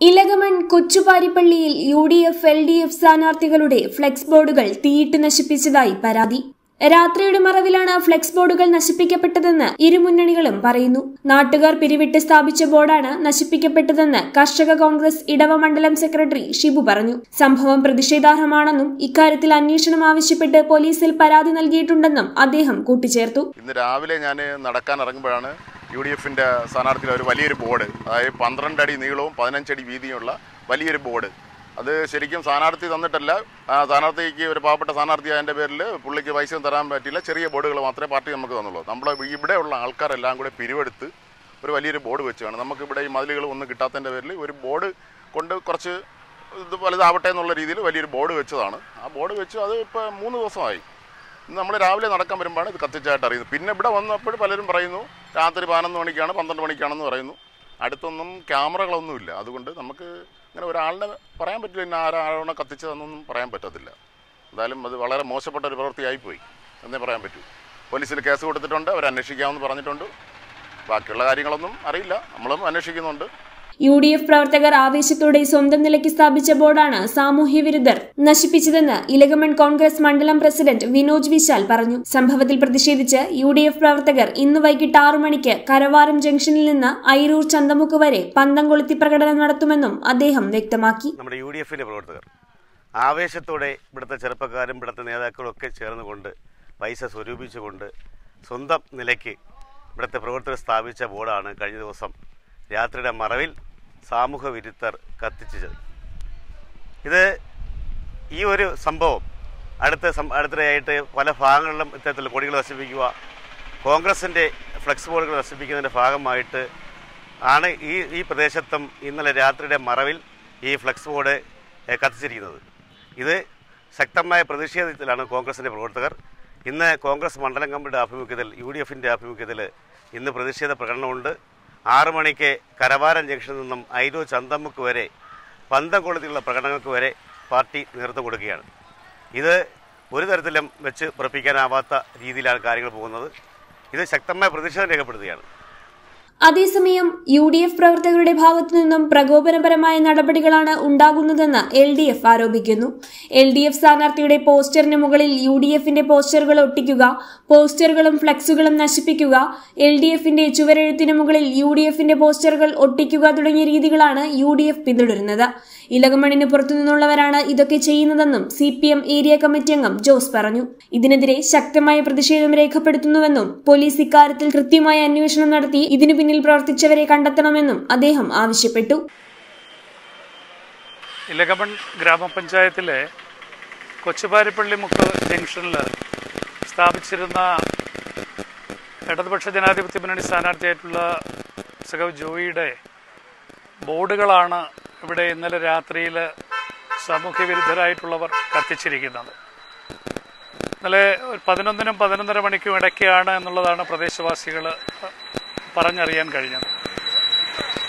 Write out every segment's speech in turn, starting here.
Elakamon കൊച്ചുപാരിപ്പള്ളിയിൽ U D F L D F സ്ഥാനാർത്ഥികളുടെ flex ബോർഡുകൾ തീയിട്ട് നശിപ്പിച്ചതായി പരാതി. രാത്രിയുടെ മറവിലാണ് ഫ്ലെക്സ് ബോർഡുകൾ നശിപ്പിക്കപ്പെട്ടതെന്ന് ഇരുമുന്നണികളും പറയുന്നു. നാട്ടുകാർ പിരിവിട്ട് സ്ഥാപിച്ച ബോർഡാണ് നശിപ്പിക്കപ്പെട്ടതെന്ന് കർഷക കോൺഗ്രസ് ഇടവ മണ്ഡലം സെക്രട്ടറി ഷിബു പറഞ്ഞു. സംഭവം പ്രതിഷേധാർഹമാണെന്നും ഇക്കാര്യത്തിൽ അന്വേഷണം ആവശ്യപ്പെട്ട് പോലീസിൽ പരാതി നൽകിയിട്ടുണ്ടെന്നും അദ്ദേഹം കൂട്ടിച്ചേർത്തു. ഇന്ന് രാവിലെ ഞാൻ നടക്കാൻ ഇറങ്ങുമ്പോഴാണ് യു ഡി എഫിന്റെ സ്ഥാനാർത്ഥിയുടെ ഒരു വലിയൊരു ബോർഡ് അതായത് പന്ത്രണ്ട് അടി നീളവും പതിനഞ്ചടി വീതിയുമുള്ള വലിയൊരു ബോർഡ്. അത് ശരിക്കും സ്ഥാനാർത്ഥി തന്നിട്ടല്ല സ്ഥാനാർത്ഥിക്ക് ഒരു പാവപ്പെട്ട സ്ഥാനാർത്ഥി അതിന്റെ പേരിൽ പുള്ളിക്ക് പൈസ തരാൻ പറ്റില്ല. ചെറിയ ബോർഡുകൾ മാത്രമേ പാർട്ടി നമുക്ക് തന്നുള്ളൂ. നമ്മൾ ഇവിടെയുള്ള ആൾക്കാരെല്ലാം കൂടെ പിരിവെടുത്ത് ഒരു വലിയൊരു ബോർഡ് വെച്ചാണ് നമുക്കിവിടെ ഈ മതിലുകൾ ഒന്നും കിട്ടാത്തതിന്റെ പേരിൽ ഒരു ബോർഡ് കൊണ്ട് കുറച്ച് ഇത് വലുതാവട്ടെ എന്നുള്ള രീതിയിൽ വലിയൊരു ബോർഡ് വെച്ചതാണ്. ആ ബോർഡ് വെച്ച് അത് ഇപ്പോൾ മൂന്ന് ദിവസമായി. നമ്മൾ രാവിലെ നടക്കാൻ വരുമ്പോഴാണ് ഇത് കത്തിച്ചായിട്ട് അറിയുന്നത്. പിന്നെ ഇവിടെ വന്നപ്പോൾ പലരും പറയുന്നു രാത്രി പതിനൊന്ന് മണിക്കാണ് പന്ത്രണ്ട് മണിക്കാണെന്ന് പറയുന്നു. അടുത്തൊന്നും ക്യാമറകളൊന്നുമില്ല. അതുകൊണ്ട് നമുക്ക് അങ്ങനെ ഒരാളിനെ പറയാൻ പറ്റില്ല ഇന്ന ആരാണോ കത്തിച്ചതെന്നൊന്നും പറയാൻ പറ്റത്തില്ല. എന്തായാലും അത് വളരെ മോശപ്പെട്ട ഒരു പ്രവൃത്തിയായിപ്പോയി എന്നേ പറയാൻ പറ്റൂ. പോലീസിൽ കേസ് കൊടുത്തിട്ടുണ്ട് അവർ അന്വേഷിക്കാമെന്ന് പറഞ്ഞിട്ടുണ്ട്. ബാക്കിയുള്ള കാര്യങ്ങളൊന്നും അറിയില്ല. നമ്മളും അന്വേഷിക്കുന്നുണ്ട്. യു ഡി എഫ് പ്രവർത്തകർ ആവേശത്തോടെ സ്വന്തം നിലയ്ക്ക് സ്ഥാപിച്ച ബോർഡാണ് സാമൂഹ്യ വിരുദ്ധർ നശിപ്പിച്ചതെന്ന് ഇലഗമൺ കോൺഗ്രസ് മണ്ഡലം പ്രസിഡന്റ് വിനോജ് വിശാൽ പറഞ്ഞു. സംഭവത്തിൽ പ്രതിഷേധിച്ച് യു ഡി എഫ് പ്രവർത്തകർ ഇന്ന് വൈകിട്ട് ആറു മണിക്ക് കരവാരം ജംഗ്ഷനിൽ നിന്ന് ഐരൂർ ചന്തമുക്ക് വരെ പന്തം കൊളുത്തി പ്രകടനം നടത്തുമെന്നും അദ്ദേഹം വ്യക്തമാക്കി. നമ്മുടെ യു ഡി എഫിന്റെ പ്രവർത്തകർ ആവേശത്തോടെ ഇവിടുത്തെ ചെറുപ്പക്കാരും ഇവിടുത്തെ നേതാക്കളും ഒക്കെ ചേർന്നുകൊണ്ട് പൈസ സ്വരൂപിച്ചുകൊണ്ട് സ്വന്തം നിലയ്ക്ക് ഇവിടുത്തെ പ്രവർത്തകർ സ്ഥാപിച്ച ബോർഡാണ് കഴിഞ്ഞ ദിവസം രാത്രിയുടെ മറവിൽ സാമൂഹ്യ വിരുദ്ധർ കത്തിച്ചത് ഇത് ഈ ഒരു സംഭവം അടുത്ത അടുത്തിടെയായിട്ട് പല ഭാഗങ്ങളിലും ഇത്തരത്തിൽ കൊടികൾ നശിപ്പിക്കുക കോൺഗ്രസിന്റെ ഫ്ലെക്സ് ബോർഡുകൾ നശിപ്പിക്കുന്നതിന്റെ ഭാഗമായിട്ട് ആണ് ഈ ഈ പ്രദേശത്തും ഇന്നലെ രാത്രിയുടെ മറവിൽ ഈ ഫ്ലെക്സ് ബോർഡ് കത്തിച്ചിരിക്കുന്നത്. ഇത് ശക്തമായ പ്രതിഷേധത്തിലാണ് കോൺഗ്രസിന്റെ പ്രവർത്തകർ. ഇന്ന് കോൺഗ്രസ് മണ്ഡലം കമ്മിറ്റിയുടെ ആഭിമുഖ്യത്തിൽ യു ഡി എഫിന്റെ ആഭിമുഖ്യത്തിൽ ഇന്ന് പ്രതിഷേധ പ്രകടനമുണ്ട്. ആറു മണിക്ക് കരവാരം ജംഗ്ഷനിൽ നിന്നും ഐരോ ചന്തമുക്ക് വരെ പന്തം കൊളുത്തിയുള്ള പ്രകടനങ്ങൾക്ക് വരെ പാർട്ടി നേതൃത്വം കൊടുക്കുകയാണ്. ഇത് ഒരു തരത്തിലും വെച്ച് ഉറപ്പിക്കാനാവാത്ത രീതിയിലാണ് കാര്യങ്ങൾ പോകുന്നത്. ഇത് ശക്തമായ പ്രതിഷേധം രേഖപ്പെടുത്തുകയാണ്. അതേസമയം യു ഡി എഫ് പ്രവർത്തകരുടെ ഭാഗത്തു നിന്നും പ്രകോപനപരമായ നടപടികളാണ് ഉണ്ടാകുന്നതെന്ന് എൽ ഡി എഫ് ആരോപിക്കുന്നു. എൽ ഡി എഫ് സ്ഥാനാർത്ഥിയുടെ പോസ്റ്ററിന് മുകളിൽ യു ഡി എഫിന്റെ പോസ്റ്ററുകൾ ഒട്ടിക്കുക പോസ്റ്ററുകളും ഫ്ലക്സുകളും നശിപ്പിക്കുക എൽ ഡി എഫിന്റെ ചുവരെഴുത്തിന് മുകളിൽ യു ഡി എഫിന്റെ പോസ്റ്ററുകൾ ഒട്ടിക്കുക തുടങ്ങിയ രീതികളാണ് യു ഡി എഫ് പിന്തുടരുന്നത്. ഇലകമണിന് പുറത്തുനിന്നുള്ളവരാണ് ഇതൊക്കെ ചെയ്യുന്നതെന്നും C P M area committee അംഗം ജോസ് പറഞ്ഞു. ഇതിനെതിരെ ശക്തമായ പ്രതിഷേധം രേഖപ്പെടുത്തുന്നുവെന്നും പോലീസ് ഇക്കാര്യത്തിൽ കൃത്യമായ അന്വേഷണം നടത്തി ഇതിനു പിന്നിൽ പ്രവർത്തിച്ചവരെ കണ്ടെത്തണമെന്നും അദ്ദേഹം ആവശ്യപ്പെട്ടു. ഇലകമൺ ഗ്രാമപഞ്ചായത്തിലെ കൊച്ചുപാരിപ്പള്ളി മുക്ക് ജംഗ്ഷനിൽ സ്ഥാപിച്ചിരുന്ന ഇടതുപക്ഷ ജനാധിപത്യ മുന്നണി സ്ഥാനാർത്ഥിയായിട്ടുള്ള സഖവ് ജോയിയുടെ ബോർഡുകളാണ് ഇവിടെ ഇന്നലെ രാത്രിയിൽ സാമൂഹ്യ വിരുദ്ധരായിട്ടുള്ളവർ കത്തിച്ചിരിക്കുന്നത്. ഇന്നലെ പതിനൊന്നിനും പതിനൊന്നര മണിക്കും ഇടയ്ക്കാണ് എന്നുള്ളതാണ് പ്രദേശവാസികൾ പറഞ്ഞറിയാൻ കഴിഞ്ഞത്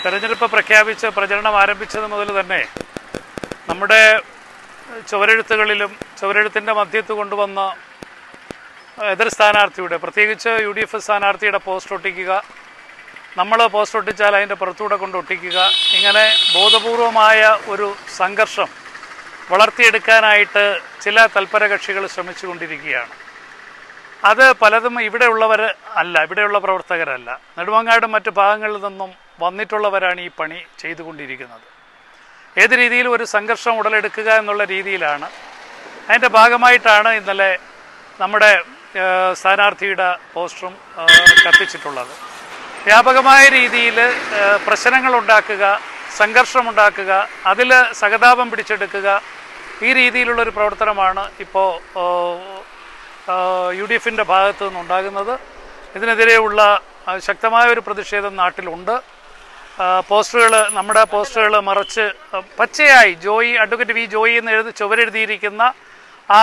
തെരഞ്ഞെടുപ്പ് പ്രഖ്യാപിച്ച് പ്രചരണം ആരംഭിച്ചത് മുതൽ തന്നെ നമ്മുടെ ചുവരെഴുത്തുകളിലും ചുവരെഴുത്തിന്റെ മധ്യത്ത് കൊണ്ടുവന്ന എതിർ സ്ഥാനാർത്ഥിയുടെ പ്രത്യേകിച്ച് യു ഡി എഫ് സ്ഥാനാർത്ഥിയുടെ പോസ്റ്റ് ഒട്ടിക്കുക നമ്മൾ പോസ്റ്റ് ഒട്ടിച്ചാൽ അതിന്റെ പുറത്തൂടെ കൊണ്ട് ഒട്ടിക്കുക ഇങ്ങനെ ബോധപൂർവമായ ഒരു സംഘർഷം വളർത്തിയെടുക്കാനായിട്ട് ചില തൽപര കക്ഷികൾ ശ്രമിച്ചുകൊണ്ടിരിക്കുകയാണ്. അത് പലതും ഇവിടെയുള്ളവർ അല്ല ഇവിടെയുള്ള പ്രവർത്തകരല്ല. നെടുമങ്ങാടും മറ്റു ഭാഗങ്ങളിൽ നിന്നും വന്നിട്ടുള്ളവരാണ് ഈ പണി ചെയ്തുകൊണ്ടിരിക്കുന്നത്. ഏത് രീതിയിലും ഒരു സംഘർഷം ഉടലെടുക്കുക എന്നുള്ള രീതിയിലാണ്. അതിന്റെ ഭാഗമായിട്ടാണ് ഇന്നലെ നമ്മുടെ സ്ഥാനാർത്ഥിയുടെ പോസ്റ്ററും കത്തിച്ചിട്ടുള്ളത്. വ്യാപകമായ രീതിയിൽ പ്രശ്നങ്ങളുണ്ടാക്കുക സംഘർഷമുണ്ടാക്കുക അതിൽ സഹതാപം പിടിച്ചെടുക്കുക ഈ രീതിയിലുള്ളൊരു പ്രവർത്തനമാണ് ഇപ്പോൾ യു ഡി എഫിന്റെ ഭാഗത്തു നിന്നുണ്ടാകുന്നത്. ഇതിനെതിരെയുള്ള ശക്തമായ ഒരു പ്രതിഷേധം നാട്ടിലുണ്ട്. പോസ്റ്ററുകൾ നമ്മുടെ പോസ്റ്ററുകൾ മറച്ച് പച്ചയായി ജോയി അഡ്വക്കേറ്റ് വി ജോയി എന്ന് എഴുതി ചുവരെഴുതിയിരിക്കുന്ന ആ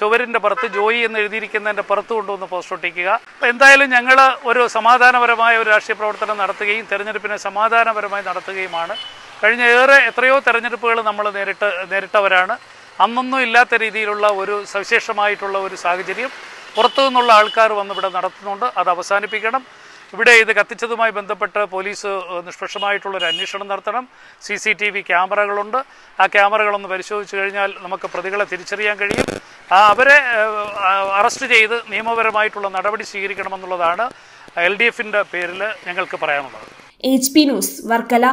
ചുവരിന്റെ പുറത്ത് ജോയി എന്ന് എഴുതിയിരിക്കുന്നതിന്റെ പുറത്ത് കൊണ്ടുവന്ന് പോസ്റ്റർ ഒട്ടിക്കുക. അപ്പോൾ എന്തായാലും ഞങ്ങൾ ഒരു സമാധാനപരമായ ഒരു രാഷ്ട്രീയ പ്രവർത്തനം നടത്തുകയും തെരഞ്ഞെടുപ്പിനെ സമാധാനപരമായി നടത്തുകയുമാണ്. കഴിഞ്ഞ ഏറെ എത്രയോ തെരഞ്ഞെടുപ്പുകൾ നമ്മൾ നേരിട്ട് നേരിട്ടവരാണ്. അന്നൊന്നും ഇല്ലാത്ത രീതിയിലുള്ള ഒരു സവിശേഷമായിട്ടുള്ള ഒരു സാഹചര്യം പുറത്തു നിന്നുള്ള ആൾക്കാർ വന്ന് ഇവിടെ നടത്തുന്നുണ്ട്. അത് അവസാനിപ്പിക്കണം. ഇവിടെ ഇത് കത്തിച്ചതുമായി ബന്ധപ്പെട്ട് പോലീസ് നിഷ്പക്ഷമായിട്ടുള്ളൊരു അന്വേഷണം നടത്തണം. സി സി ടി വി ക്യാമറകളുണ്ട്. ആ ക്യാമറകളൊന്ന് പരിശോധിച്ചു കഴിഞ്ഞാൽ നമുക്ക് പ്രതികളെ തിരിച്ചറിയാൻ കഴിയും. അവരെ അറസ്റ്റ് ചെയ്ത് നിയമപരമായിട്ടുള്ള നടപടി സ്വീകരിക്കണമെന്നുള്ളതാണ് എൽ ഡി എഫിന്റെ പേരിൽ ഞങ്ങൾക്ക് പറയാനുള്ളത്. H P news Varkala.